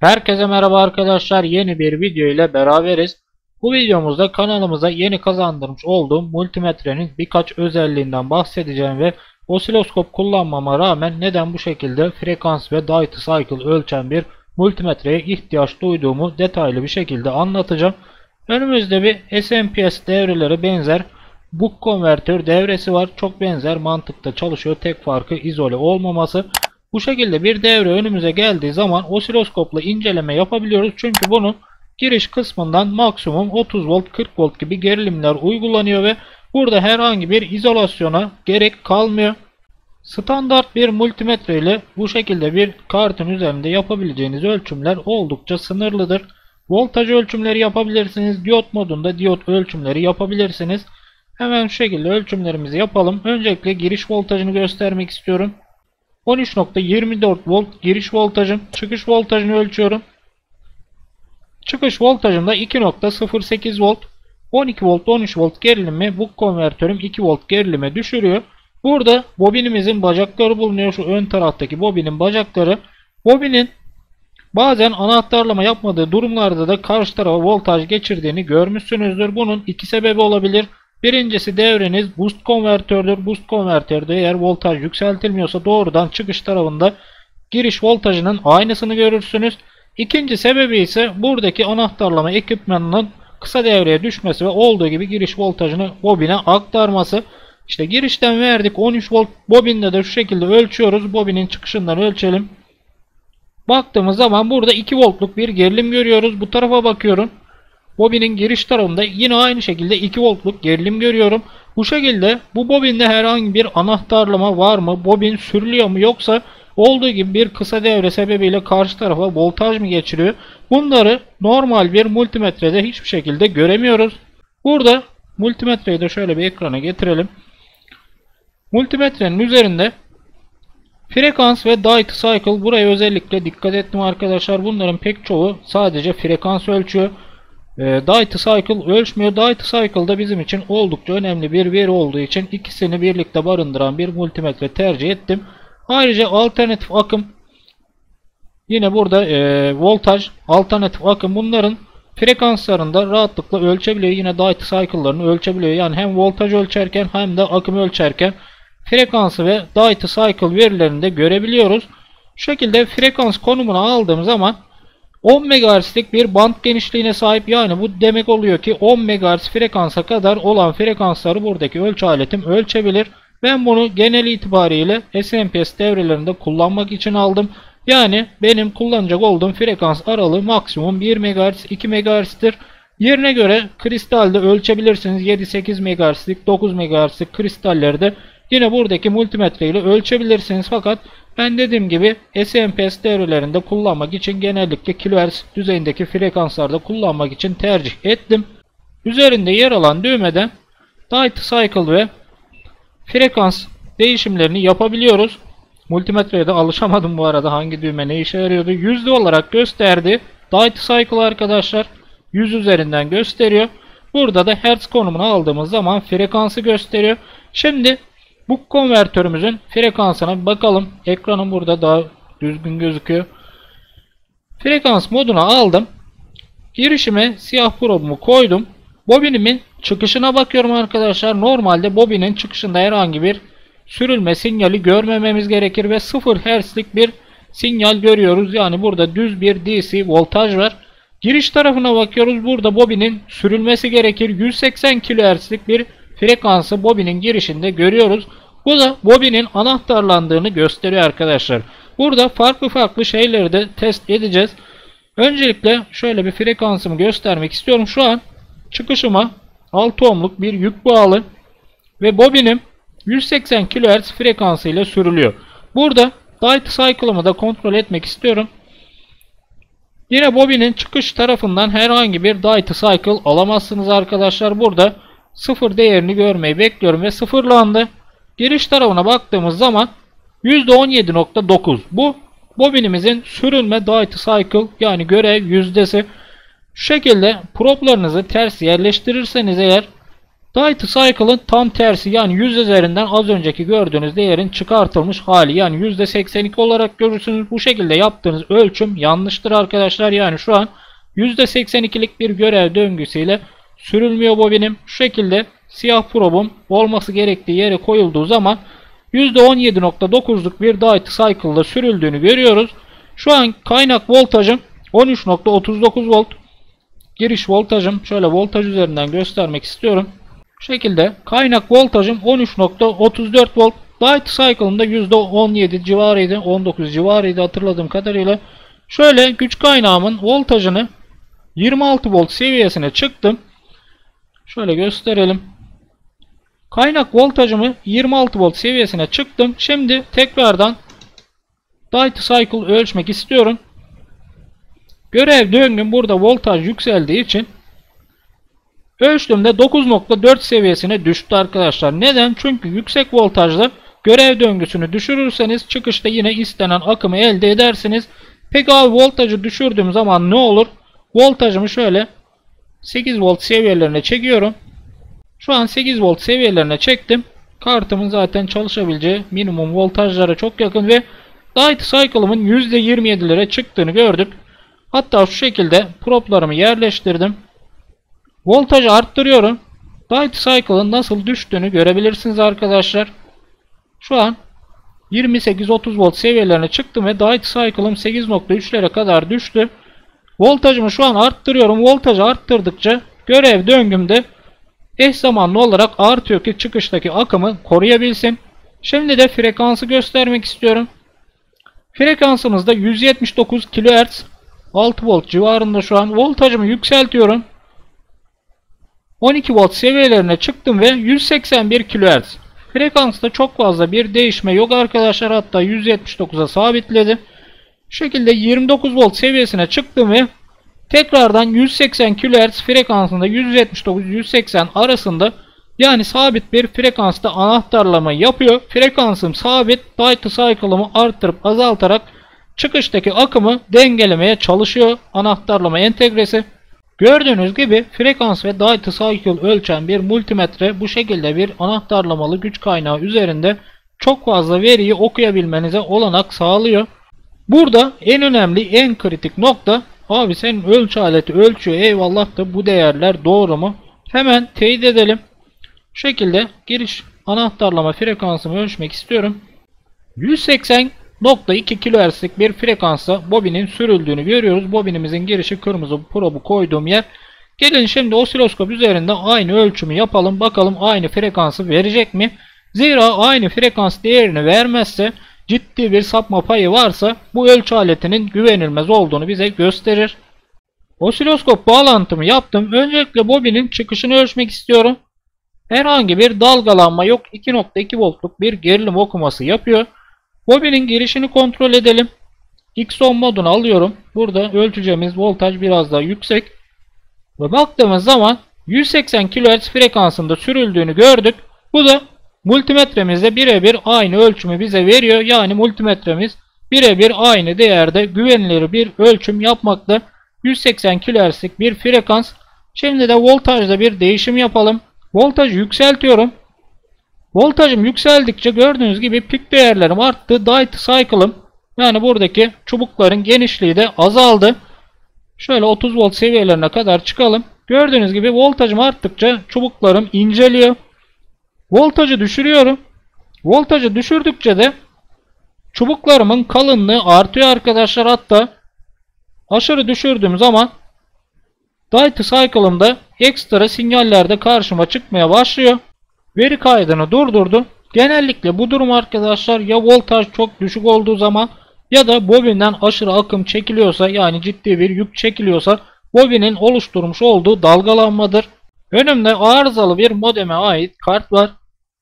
Herkese merhaba arkadaşlar. Yeni bir video ile beraberiz. Bu videomuzda kanalımıza yeni kazandırmış olduğum multimetrenin birkaç özelliğinden bahsedeceğim ve osiloskop kullanmama rağmen neden bu şekilde frekans ve data cycle ölçen bir multimetreye ihtiyaç duyduğumu detaylı bir şekilde anlatacağım. Önümüzde bir SMPS devreleri benzer book converter devresi var. Çok benzer mantıkta çalışıyor. Tek farkı izole olmaması. Bu şekilde bir devre önümüze geldiği zaman osiloskopla inceleme yapabiliyoruz. Çünkü bunun giriş kısmından maksimum 30 volt 40 volt gibi gerilimler uygulanıyor ve burada herhangi bir izolasyona gerek kalmıyor. Standart bir multimetre ile bu şekilde bir kartın üzerinde yapabileceğiniz ölçümler oldukça sınırlıdır. Voltaj ölçümleri yapabilirsiniz. Diyot modunda diyot ölçümleri yapabilirsiniz. Hemen şu şekilde ölçümlerimizi yapalım. Öncelikle giriş voltajını göstermek istiyorum. 13.24 volt giriş voltajım. Çıkış voltajını ölçüyorum. Çıkış voltajım da 2.08 volt. 12 volt 13 volt gerilimi bu konvertörüm 2 volt gerilime düşürüyor. Burada bobinimizin bacakları bulunuyor. Şu ön taraftaki bobinin bacakları. Bobinin bazen anahtarlama yapmadığı durumlarda da karşı tarafa voltaj geçirdiğini görmüşsünüzdür. Bunun iki sebebi olabilir. Birincisi devreniz boost konvertördür. Boost konvertörde eğer voltaj yükseltilmiyorsa doğrudan çıkış tarafında giriş voltajının aynısını görürsünüz. İkinci sebebi ise buradaki anahtarlama ekipmanının kısa devreye düşmesi ve olduğu gibi giriş voltajını bobine aktarması. İşte girişten verdik 13 volt bobinde de şu şekilde ölçüyoruz. Bobinin çıkışından ölçelim. Baktığımız zaman burada 2 voltluk bir gerilim görüyoruz. Bu tarafa bakıyorum. Bobinin giriş tarafında yine aynı şekilde 2 voltluk gerilim görüyorum. Bu şekilde bu bobinde herhangi bir anahtarlama var mı? Bobin sürülüyor mu yoksa olduğu gibi bir kısa devre sebebiyle karşı tarafa voltaj mı geçiriyor? Bunları normal bir multimetrede hiçbir şekilde göremiyoruz. Burada multimetreyi de şöyle bir ekrana getirelim. Multimetrenin üzerinde Frekans ve data cycle buraya özellikle dikkat ettim arkadaşlar. Bunların pek çoğu sadece frekans ölçüyor. E, cycle ölçmüyor. Data cycle da bizim için oldukça önemli bir veri olduğu için ikisini birlikte barındıran bir multimetre tercih ettim. Ayrıca alternatif akım yine burada e, voltaj, alternatif akım bunların frekanslarında rahatlıkla ölçebiliyor. Yine data cycle'larını ölçebiliyor. Yani hem voltaj ölçerken hem de akım ölçerken frekansı ve data cycle verilerini de görebiliyoruz. Şu şekilde frekans konumunu aldığım zaman 10 MHz'lik bir band genişliğine sahip yani bu demek oluyor ki 10 MHz frekansa kadar olan frekansları buradaki ölçü aletim ölçebilir. Ben bunu genel itibariyle SMPS devrelerinde kullanmak için aldım. Yani benim kullanacak olduğum frekans aralığı maksimum 1 MHz 2 MHz'tir. Yerine göre kristalde ölçebilirsiniz 7-8 MHz'lik 9 MHz'lik kristalleri de yine buradaki multimetre ile ölçebilirsiniz. Fakat ben dediğim gibi SMPS devrelerinde kullanmak için genellikle kilohertz düzeyindeki frekanslarda kullanmak için tercih ettim. Üzerinde yer alan düğmeden data cycle ve frekans değişimlerini yapabiliyoruz. Multimetreye de alışamadım bu arada hangi düğme ne işe yarıyordu. Yüzde olarak gösterdi. Data cycle arkadaşlar 100 üzerinden gösteriyor. Burada da hertz konumunu aldığımız zaman frekansı gösteriyor. Şimdi bu konvertörümüzün frekansına bakalım. Ekranım burada daha düzgün gözüküyor. Frekans moduna aldım. Girişime siyah probumu koydum. Bobinimin çıkışına bakıyorum arkadaşlar. Normalde bobinin çıkışında herhangi bir sürülme sinyali görmememiz gerekir ve 0 Hz'lik bir sinyal görüyoruz. Yani burada düz bir DC voltaj var. Giriş tarafına bakıyoruz. Burada bobinin sürülmesi gerekir. 180 kHz'lik bir frekansı bobinin girişinde görüyoruz. Bu da bobinin anahtarlandığını gösteriyor arkadaşlar. Burada farklı farklı şeyleri de test edeceğiz. Öncelikle şöyle bir frekansımı göstermek istiyorum. Şu an çıkışıma 6 ohmluk bir yük bağlı ve bobinim 180 kHz frekansı ile sürülüyor. Burada data cycle'ımı da kontrol etmek istiyorum. Yine bobinin çıkış tarafından herhangi bir data cycle alamazsınız arkadaşlar. Burada sıfır değerini görmeyi bekliyorum ve sıfırlandı. Giriş tarafına baktığımız zaman %17.9 bu bobinimizin sürünme data cycle yani görev yüzdesi. Şu şekilde proplarınızı ters yerleştirirseniz eğer Data Cycle'ın tam tersi yani 100 üzerinden az önceki gördüğünüz değerin çıkartılmış hali yani %82 olarak görürsünüz. Bu şekilde yaptığınız ölçüm yanlıştır arkadaşlar. Yani şu an %82'lik bir görev döngüsüyle sürülmüyor bobinim. Şu şekilde siyah probum olması gerektiği yere koyulduğu zaman %17.9'luk bir data cycle'da sürüldüğünü görüyoruz. Şu an kaynak voltajım 13.39 volt. Giriş voltajım şöyle voltaj üzerinden göstermek istiyorum. Bu şekilde kaynak voltajım 13.34 volt. Light cycle'ımda %17 civarıydı. 19 civarıydı hatırladığım kadarıyla. Şöyle güç kaynağımın voltajını 26 volt seviyesine çıktım. Şöyle gösterelim. Kaynak voltajımı 26 volt seviyesine çıktım. Şimdi tekrardan Data Cycle ölçmek istiyorum. Görev döngüm burada voltaj yükseldiği için ölçtüğümde 9.4 seviyesine düştü arkadaşlar. Neden? Çünkü yüksek voltajda görev döngüsünü düşürürseniz çıkışta yine istenen akımı elde edersiniz. Peki abi voltajı düşürdüğüm zaman ne olur? Voltajımı şöyle 8 volt seviyelerine çekiyorum. Şu an 8 volt seviyelerine çektim. Kartımın zaten çalışabileceği minimum voltajlara çok yakın ve Light Cycle'ımın %27'lere çıktığını gördük. Hatta şu şekilde proplarımı yerleştirdim. Voltajı arttırıyorum. Light Cycle'ın nasıl düştüğünü görebilirsiniz arkadaşlar. Şu an 28-30 volt seviyelerine çıktım ve Light Cycle'ım 8.3'lere kadar düştü. Voltajımı şu an arttırıyorum. Voltajı arttırdıkça görev döngümde eş zamanlı olarak artıyor ki çıkıştaki akımı koruyabilsin. Şimdi de frekansı göstermek istiyorum. Frekansımızda 179 kHz 6 volt civarında şu an. Voltajımı yükseltiyorum. 12 volt seviyelerine çıktım ve 181 kHz. Frekansta çok fazla bir değişme yok arkadaşlar. Hatta 179'a sabitledi. Şekilde 29 volt seviyesine çıktım ve tekrardan 180 kHz frekansında 179-180 arasında yani sabit bir frekansta anahtarlama yapıyor. Frekansım sabit. Data cycle'ımı arttırıp azaltarak çıkıştaki akımı dengelemeye çalışıyor. Anahtarlama entegresi. Gördüğünüz gibi frekans ve data cycle ölçen bir multimetre bu şekilde bir anahtarlamalı güç kaynağı üzerinde çok fazla veriyi okuyabilmenize olanak sağlıyor. Burada en önemli en kritik nokta abi senin ölçü aleti ölçüyor eyvallah da bu değerler doğru mu? Hemen teyit edelim. Şu şekilde giriş anahtarlama frekansımı ölçmek istiyorum. 180.2 kHz'lik bir frekansa bobinin sürüldüğünü görüyoruz. Bobinimizin girişi kırmızı probu koyduğum yer. Gelin şimdi osiloskop üzerinde aynı ölçümü yapalım. Bakalım aynı frekansı verecek mi? Zira aynı frekans değerini vermezse ciddi bir sapma payı varsa bu ölçü aletinin güvenilmez olduğunu bize gösterir. Osiloskop bağlantımı yaptım. Öncelikle bobinin çıkışını ölçmek istiyorum. Herhangi bir dalgalanma yok. 2.2 voltluk bir gerilim okuması yapıyor. Bobinin girişini kontrol edelim. X10 modunu alıyorum. Burada ölçeceğimiz voltaj biraz daha yüksek. Ve baktığımız zaman 180 kHz frekansında sürüldüğünü gördük. Bu da multimetremizde birebir aynı ölçümü bize veriyor. Yani multimetremiz birebir aynı değerde güvenilir bir ölçüm yapmakta. 180 kHz'lik bir frekans. Şimdi de voltajda bir değişim yapalım. Voltajı yükseltiyorum. Voltajım yükseldikçe gördüğünüz gibi pik değerlerim arttı. Data cycle'ım yani buradaki çubukların genişliği de azaldı. Şöyle 30 volt seviyelerine kadar çıkalım. Gördüğünüz gibi voltajım arttıkça çubuklarım inceliyor. Voltajı düşürüyorum. Voltajı düşürdükçe de çubuklarımın kalınlığı artıyor arkadaşlar. Hatta aşırı düşürdüğüm zaman Data Cycle'ımda ekstra sinyaller de karşıma çıkmaya başlıyor. Veri kaydını durdurdu. Genellikle bu durum arkadaşlar ya voltaj çok düşük olduğu zaman ya da bobinden aşırı akım çekiliyorsa yani ciddi bir yük çekiliyorsa bobinin oluşturmuş olduğu dalgalanmadır. Önümde arızalı bir modeme ait kart var.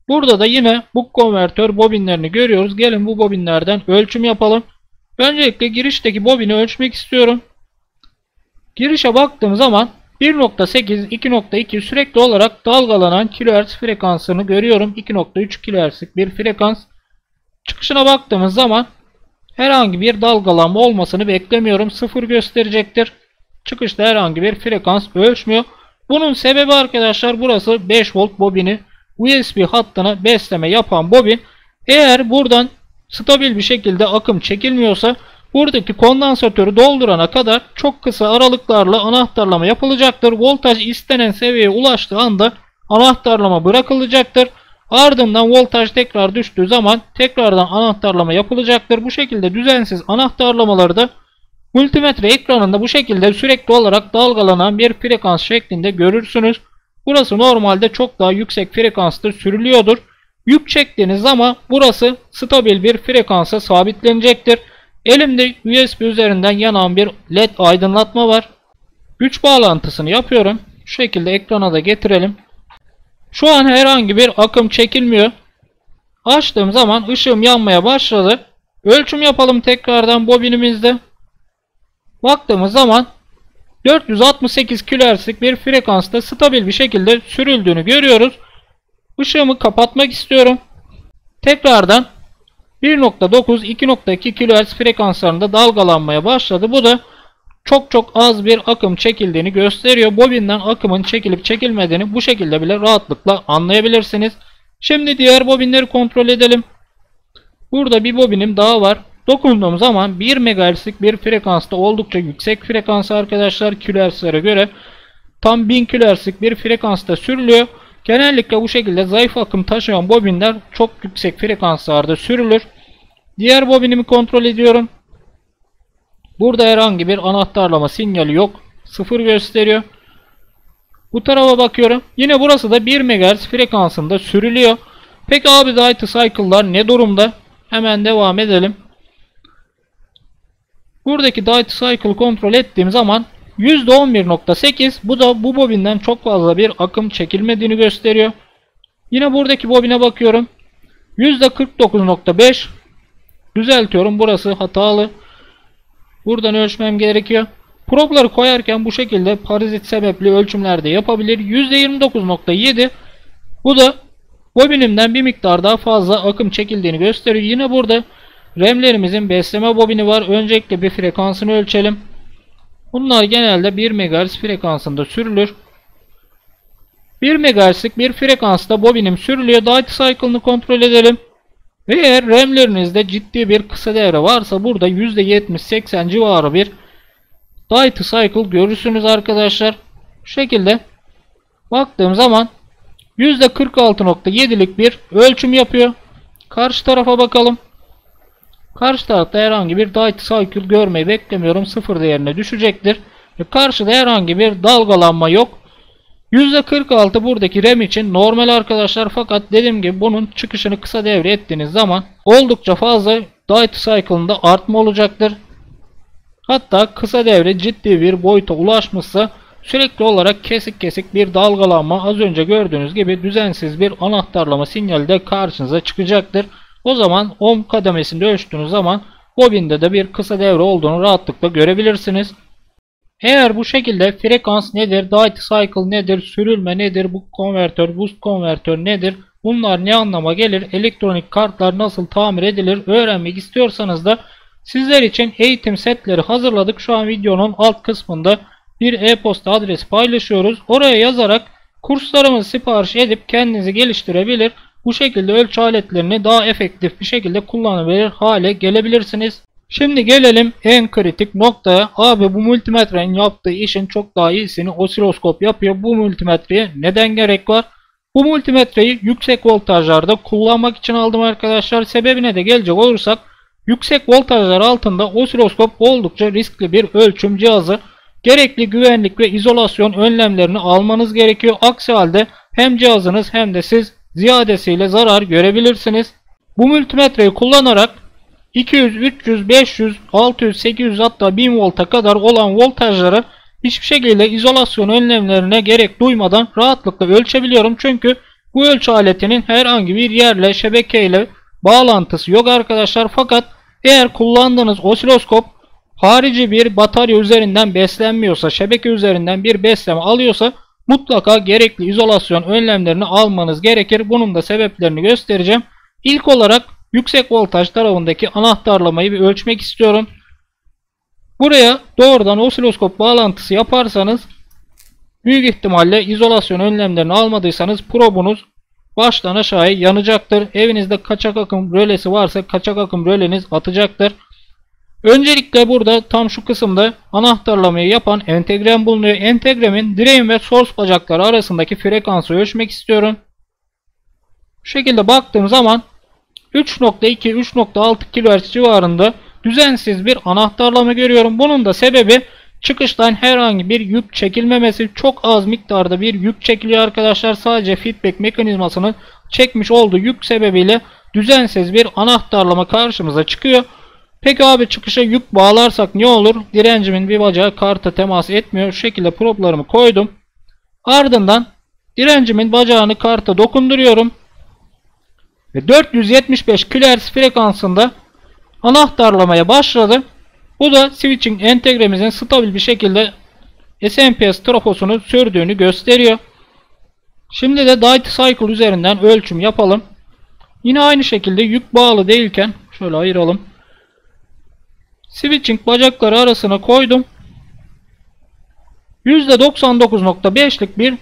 Burada da yine bu konvertör bobinlerini görüyoruz. Gelin bu bobinlerden ölçüm yapalım. Öncelikle girişteki bobini ölçmek istiyorum. Girişe baktığım zaman 1.8, 2.2 sürekli olarak dalgalanan kilohertz frekansını görüyorum. 2.3 kilohertzlik bir frekans. Çıkışına baktığımız zaman herhangi bir dalgalanma olmasını beklemiyorum. Sıfır gösterecektir. Çıkışta herhangi bir frekans ölçmüyor. Bunun sebebi arkadaşlar burası 5 volt bobini USB hattına besleme yapan bobin. Eğer buradan stabil bir şekilde akım çekilmiyorsa buradaki kondansatörü doldurana kadar çok kısa aralıklarla anahtarlama yapılacaktır. Voltaj istenen seviyeye ulaştığı anda anahtarlama bırakılacaktır. Ardından voltaj tekrar düştüğü zaman tekrardan anahtarlama yapılacaktır. Bu şekilde düzensiz anahtarlamaları da multimetre ekranında bu şekilde sürekli olarak dalgalanan bir frekans şeklinde görürsünüz. Burası normalde çok daha yüksek frekansta sürülüyordur. Yük çektiğiniz zaman burası stabil bir frekansa sabitlenecektir. Elimde USB üzerinden yanan bir led aydınlatma var. Güç bağlantısını yapıyorum. Şu şekilde ekrana da getirelim. Şu an herhangi bir akım çekilmiyor. Açtığım zaman ışığım yanmaya başladı. Ölçüm yapalım tekrardan bobinimizde. Baktığımız zaman 468 kHz'lik bir frekansta stabil bir şekilde sürüldüğünü görüyoruz. Işığımı kapatmak istiyorum. Tekrardan 1.9 2.2 kHz frekanslarında dalgalanmaya başladı. Bu da çok çok az bir akım çekildiğini gösteriyor. Bobinden akımın çekilip çekilmediğini bu şekilde bile rahatlıkla anlayabilirsiniz. Şimdi diğer bobinleri kontrol edelim. Burada bir bobinim daha var. Dokunduğum zaman 1 MHz'lik bir frekansta oldukça yüksek frekans arkadaşlar kilohertzlere göre tam 1000 kHz'lik bir frekansta sürülüyor. Genellikle bu şekilde zayıf akım taşıyan bobinler çok yüksek frekanslarda sürülür. Diğer bobinimi kontrol ediyorum. Burada herhangi bir anahtarlama sinyali yok. Sıfır gösteriyor. Bu tarafa bakıyorum. Yine burası da 1 MHz frekansında sürülüyor. Peki abi data cycle'lar ne durumda? Hemen devam edelim. Buradaki data cycle kontrol ettiğim zaman %11.8 bu da bu bobinden çok fazla bir akım çekilmediğini gösteriyor. Yine buradaki bobine bakıyorum. %49.5 düzeltiyorum burası hatalı. Buradan ölçmem gerekiyor. Probları koyarken bu şekilde parazit sebepli ölçümlerde yapabilir. %29.7 bu da bobinimden bir miktar daha fazla akım çekildiğini gösteriyor. Yine burada RAM'lerimizin besleme bobini var. Öncelikle bir frekansını ölçelim. Bunlar genelde 1 MHz frekansında sürülür. 1 MHz'lik bir frekansta bobinim sürülüyor. Data cycle'ını kontrol edelim. Eğer RAM'lerinizde ciddi bir kısa devre varsa burada %70-80 civarı bir data cycle görürsünüz arkadaşlar. Şu şekilde baktığım zaman %46.7'lik bir ölçüm yapıyor. Karşı tarafa bakalım. Karşı tarafta herhangi bir data cycle görmeyi beklemiyorum. Sıfır değerine düşecektir. Ve karşıda herhangi bir dalgalanma yok. %46 buradaki RAM için normal arkadaşlar fakat dediğim gibi bunun çıkışını kısa devre ettiğiniz zaman oldukça fazla data cycle'ında artma olacaktır. Hatta kısa devre ciddi bir boyuta ulaşmışsa sürekli olarak kesik kesik bir dalgalanma az önce gördüğünüz gibi düzensiz bir anahtarlama sinyali de karşınıza çıkacaktır. O zaman ohm kademesinde ölçtüğünüz zaman bobinde de bir kısa devre olduğunu rahatlıkla görebilirsiniz. Eğer bu şekilde frekans nedir, data cycle nedir, sürülme nedir, bu konvertör, boost konvertör nedir, bunlar ne anlama gelir, elektronik kartlar nasıl tamir edilir öğrenmek istiyorsanız da sizler için eğitim setleri hazırladık. Şu an videonun alt kısmında bir e-posta adresi paylaşıyoruz. Oraya yazarak kurslarımızı sipariş edip kendinizi geliştirebilir. Bu şekilde ölçü aletlerini daha efektif bir şekilde kullanabilir hale gelebilirsiniz. Şimdi gelelim en kritik noktaya. Abi bu multimetrenin yaptığı işin çok daha iyisini osiloskop yapıyor. Bu multimetreye neden gerek var? Bu multimetreyi yüksek voltajlarda kullanmak için aldım arkadaşlar. Sebebine de gelecek olursak yüksek voltajlar altında osiloskop oldukça riskli bir ölçüm cihazı. Gerekli güvenlik ve izolasyon önlemlerini almanız gerekiyor. Aksi halde hem cihazınız hem de siz ziyadesiyle zarar görebilirsiniz. Bu multimetreyi kullanarak 200, 300, 500, 600, 800 hatta 1000 volta kadar olan voltajları hiçbir şekilde izolasyon önlemlerine gerek duymadan rahatlıkla ölçebiliyorum. Çünkü bu ölçü aletinin herhangi bir yerle şebekeyle bağlantısı yok arkadaşlar. Fakat eğer kullandığınız osiloskop harici bir batarya üzerinden beslenmiyorsa, şebeke üzerinden bir besleme alıyorsa mutlaka gerekli izolasyon önlemlerini almanız gerekir. Bunun da sebeplerini göstereceğim. İlk olarak yüksek voltaj tarafındaki anahtarlamayı bir ölçmek istiyorum. Buraya doğrudan osiloskop bağlantısı yaparsanız Büyük ihtimalle izolasyon önlemlerini almadıysanız probunuz baştan aşağıya yanacaktır. Evinizde kaçak akım rölesi varsa kaçak akım röleniz atacaktır. Öncelikle burada tam şu kısımda anahtarlamayı yapan entegrem bulunuyor. Entegremin direğin ve source bacakları arasındaki frekansı ölçmek istiyorum. Bu şekilde baktığım zaman 3.2-3.6 kHz civarında düzensiz bir anahtarlama görüyorum. Bunun da sebebi çıkıştan herhangi bir yük çekilmemesi. Çok az miktarda bir yük çekiliyor arkadaşlar. Sadece feedback mekanizmasının çekmiş olduğu yük sebebiyle düzensiz bir anahtarlama karşımıza çıkıyor. Peki abi çıkışa yük bağlarsak ne olur? Direncimin bir bacağı karta temas etmiyor. Şu şekilde proplarımı koydum. Ardından direncimin bacağını karta dokunduruyorum. Ve 475 kHz frekansında anahtarlamaya başladı. Bu da switching entegremizin stabil bir şekilde SMPS trafosunu sürdüğünü gösteriyor. Şimdi de Dite Cycle üzerinden ölçüm yapalım. Yine aynı şekilde yük bağlı değilken şöyle ayıralım. Switching bacakları arasına koydum. %99.5'lik bir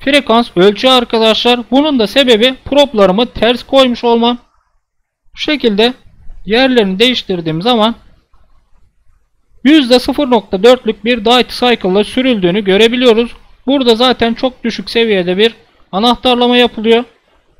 frekans ölçü arkadaşlar. Bunun da sebebi proplarımı ters koymuş olmam. Bu şekilde yerlerini değiştirdiğim zaman %0.4'lük bir Dite Cycle ile sürüldüğünü görebiliyoruz. Burada zaten çok düşük seviyede bir anahtarlama yapılıyor.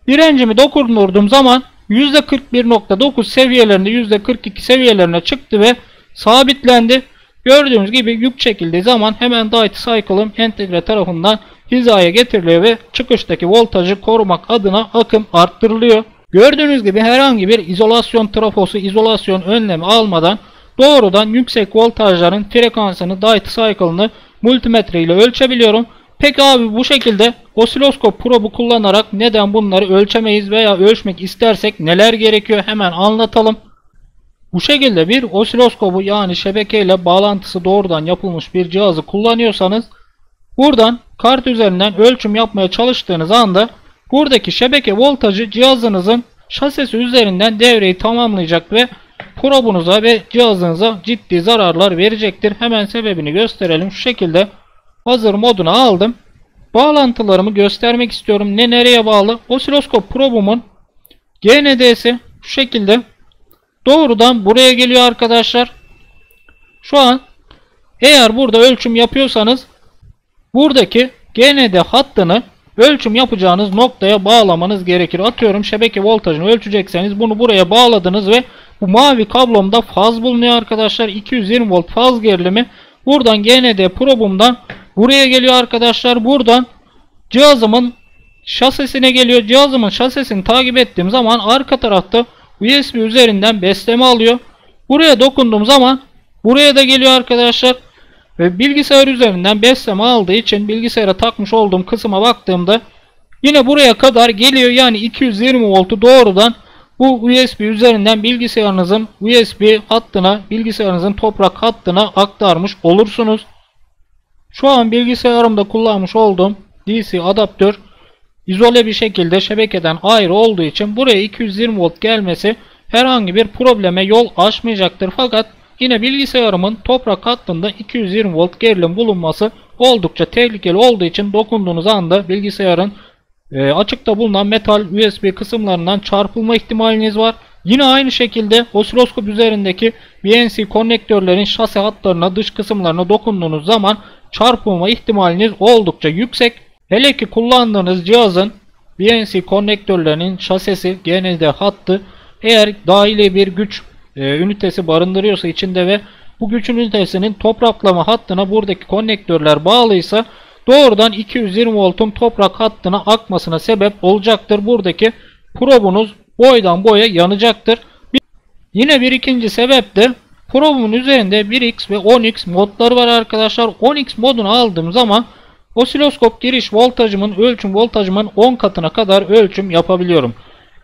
Direncimi dokundurduğum zaman %41.9 seviyelerinde %42 seviyelerine çıktı ve sabitlendi. Gördüğünüz gibi yük çekildiği zaman hemen Dite Cycle'ım entegre tarafından hizaya getiriliyor ve çıkıştaki voltajı korumak adına akım arttırılıyor. Gördüğünüz gibi herhangi bir izolasyon trafosu, izolasyon önlemi almadan doğrudan yüksek voltajların frekansını, Dite Cycle'ını multimetre ile ölçebiliyorum. Peki abi bu şekilde osiloskop probu kullanarak neden bunları ölçemeyiz veya ölçmek istersek neler gerekiyor hemen anlatalım. Bu şekilde bir osiloskopu yani şebekeyle bağlantısı doğrudan yapılmış bir cihazı kullanıyorsanız buradan kart üzerinden ölçüm yapmaya çalıştığınız anda buradaki şebeke voltajı cihazınızın şasisi üzerinden devreyi tamamlayacak ve probunuza ve cihazınıza ciddi zararlar verecektir. Hemen sebebini gösterelim. Şu şekilde hazır moduna aldım. Bağlantılarımı göstermek istiyorum. Ne nereye bağlı? Osiloskop probumun GND'si şu şekilde doğrudan buraya geliyor arkadaşlar. Şu an eğer burada ölçüm yapıyorsanız buradaki GND hattını ölçüm yapacağınız noktaya bağlamanız gerekir. Atıyorum şebeke voltajını ölçecekseniz bunu buraya bağladınız ve bu mavi kablomda faz bulunuyor arkadaşlar. 220 volt faz gerilimi buradan GND probumdan buraya geliyor arkadaşlar. Buradan cihazımın şasisine geliyor. Cihazımın şasisini takip ettiğim zaman arka tarafta USB üzerinden besleme alıyor. Buraya dokunduğum zaman buraya da geliyor arkadaşlar. Ve bilgisayar üzerinden besleme aldığı için bilgisayara takmış olduğum kısma baktığımda yine buraya kadar geliyor. Yani 220 voltu doğrudan bu USB üzerinden bilgisayarınızın USB hattına, bilgisayarınızın toprak hattına aktarmış olursunuz. Şu an bilgisayarımda kullanmış olduğum DC adaptör izole bir şekilde şebekeden ayrı olduğu için buraya 220 volt gelmesi herhangi bir probleme yol açmayacaktır. Fakat yine bilgisayarımın toprak hattında 220 volt gerilim bulunması oldukça tehlikeli olduğu için dokunduğunuz anda bilgisayarın e, açıkta bulunan metal USB kısımlarından çarpılma ihtimaliniz var. Yine aynı şekilde osiloskop üzerindeki BNC konnektörlerin şase hatlarına dış kısımlarına dokunduğunuz zaman çarpılma ihtimaliniz oldukça yüksek. Hele ki kullandığınız cihazın BNC konnektörlerinin şasesi genelde hattı eğer dahili bir güç e, ünitesi barındırıyorsa içinde ve bu güç ünitesinin topraklama hattına buradaki konnektörler bağlıysa doğrudan 220 voltun toprak hattına akmasına sebep olacaktır. Buradaki probunuz boydan boya yanacaktır. Yine bir ikinci sebep de probumun üzerinde 1x ve 10x modları var arkadaşlar. 10x modunu aldığım zaman osiloskop giriş voltajımın ölçüm voltajımın 10 katına kadar ölçüm yapabiliyorum.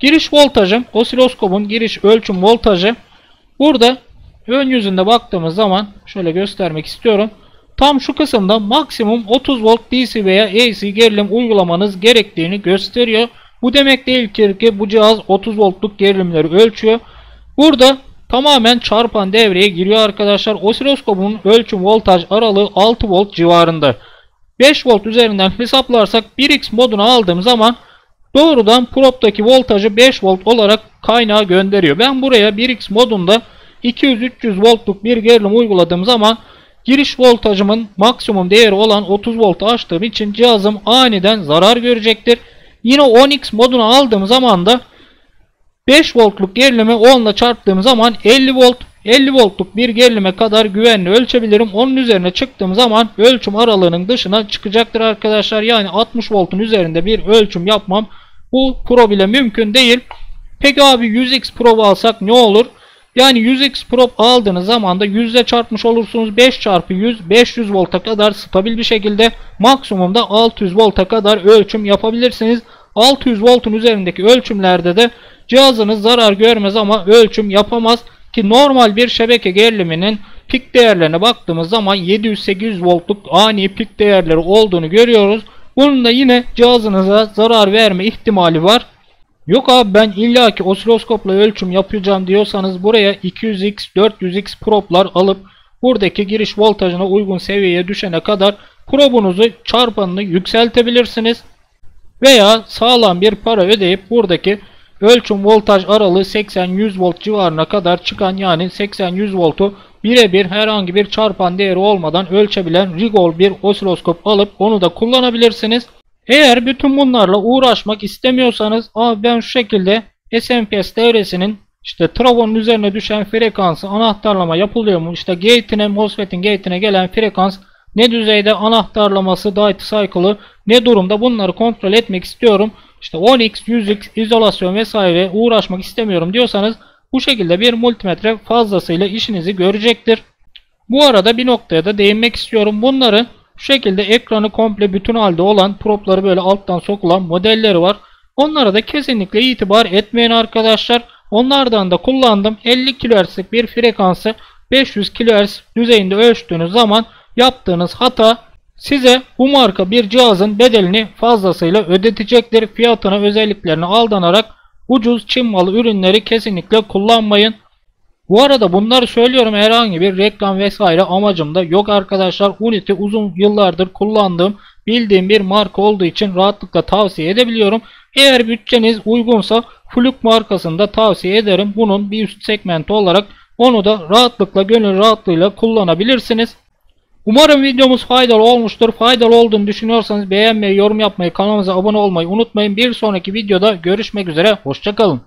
Giriş voltajım osiloskopun giriş ölçüm voltajı burada ön yüzünde baktığımız zaman şöyle göstermek istiyorum. Tam şu kısımda maksimum 30 volt DC veya AC gerilim uygulamanız gerektiğini gösteriyor. Bu demek değil ki bu cihaz 30 voltluk gerilimleri ölçüyor. Burada tamamen çarpan devreye giriyor arkadaşlar. Osiloskopun ölçüm voltaj aralığı 6 volt civarında. 5 volt üzerinden hesaplarsak 1x modunu aldığım zaman doğrudan prop'taki voltajı 5 volt olarak kaynağa gönderiyor. Ben buraya 1x modunda 200-300 voltluk bir gerilim uyguladığım zaman giriş voltajımın maksimum değeri olan 30 voltu aştığım için cihazım aniden zarar görecektir. Yine 10x modunu aldığım zaman da 5 voltluk gerilimi 10 ile çarptığım zaman 50 volt 50 voltluk bir gerilime kadar güvenli ölçebilirim. Onun üzerine çıktığım zaman ölçüm aralığının dışına çıkacaktır arkadaşlar. Yani 60 voltun üzerinde bir ölçüm yapmam bu Pro bile mümkün değil. Peki abi 100x Pro alsak ne olur? Yani 100x Pro aldığınız zaman da 100 ile çarpmış olursunuz. 5 çarpı 100 500 volta kadar stabil bir şekilde maksimumda 600 volta kadar ölçüm yapabilirsiniz. 600 voltun üzerindeki ölçümlerde de cihazınız zarar görmez ama ölçüm yapamaz ki normal bir şebeke geriliminin pik değerlerine baktığımız zaman 700-800 voltluk ani pik değerleri olduğunu görüyoruz. Bunun da yine cihazınıza zarar verme ihtimali var. Yok abi ben illaki osiloskopla ölçüm yapacağım diyorsanız buraya 200x 400x problar alıp buradaki giriş voltajına uygun seviyeye düşene kadar probunuzu çarpanını yükseltebilirsiniz. Veya sağlam bir para ödeyip buradaki ölçüm voltaj aralığı 80-100 volt civarına kadar çıkan yani 80-100 voltu birebir herhangi bir çarpan değeri olmadan ölçebilen Rigol bir osiloskop alıp onu da kullanabilirsiniz. Eğer bütün bunlarla uğraşmak istemiyorsanız ben şu şekilde SMPS devresinin işte Travon'un üzerine düşen frekansı anahtarlama yapılıyor mu? İşte gate'ine MOSFET'in gate'ine gelen frekans ne düzeyde anahtarlaması, data cycle'ı ne durumda bunları kontrol etmek istiyorum. İşte 10x, 100x izolasyon vesaire uğraşmak istemiyorum diyorsanız bu şekilde bir multimetre fazlasıyla işinizi görecektir. Bu arada bir noktaya da değinmek istiyorum. Bunları şu şekilde ekranı komple bütün halde olan propları böyle alttan sokulan modelleri var. Onlara da kesinlikle itibar etmeyin arkadaşlar. Onlardan da kullandım. 50 kHz'lik bir frekansı 500 kHz düzeyinde ölçtüğünüz zaman yaptığınız hata size bu marka bir cihazın bedelini fazlasıyla ödetecektir. Fiyatına özelliklerine aldanarak ucuz Çin malı ürünleri kesinlikle kullanmayın. Bu arada bunları söylüyorum herhangi bir reklam vesaire amacım da yok arkadaşlar. Unity uzun yıllardır kullandığım bildiğim bir marka olduğu için rahatlıkla tavsiye edebiliyorum. Eğer bütçeniz uygunsa Fluke markasını da tavsiye ederim. Bunun bir üst segmenti olarak onu da rahatlıkla gönül rahatlığıyla kullanabilirsiniz. Umarım videomuz faydalı olmuştur. Faydalı olduğunu düşünüyorsanız beğenmeyi, yorum yapmayı, kanalımıza abone olmayı unutmayın. Bir sonraki videoda görüşmek üzere. Hoşçakalın.